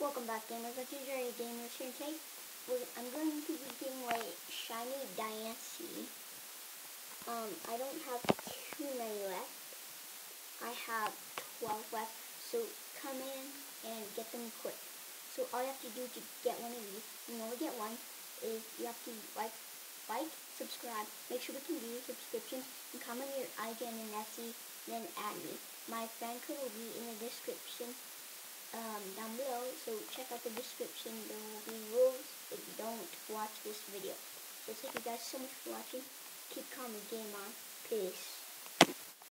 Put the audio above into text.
Welcome back gamers, it's usually gamers here today. I'm going to be giving away Shiny Diancie. Um, I don't have too many left. I have 12 left, so come in and get them quick. So all you have to do to get one of these, you only get one, is you have to like, like, subscribe, make sure we can do subscriptions, and comment your IGN and FC, then add me. My friend code will be in the description um, down below, so check out the description. There will be rules if you don't watch this video. So thank you guys so much for watching. Keep calm and game on. Peace.